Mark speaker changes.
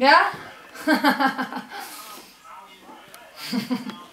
Speaker 1: Yeah?